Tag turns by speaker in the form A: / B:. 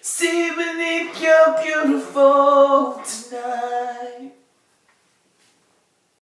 A: see beneath your beautiful?